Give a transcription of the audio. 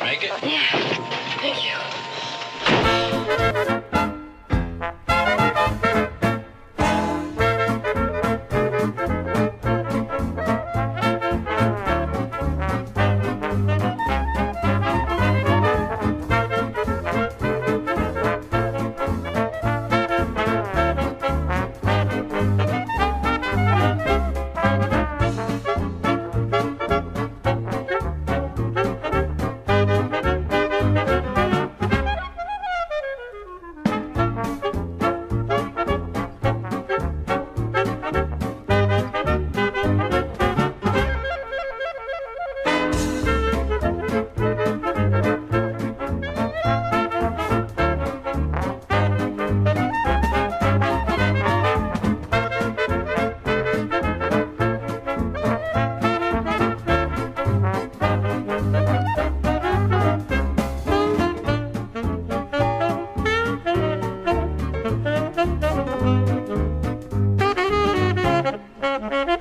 Make it? Yeah. Thank you. Mm-hmm.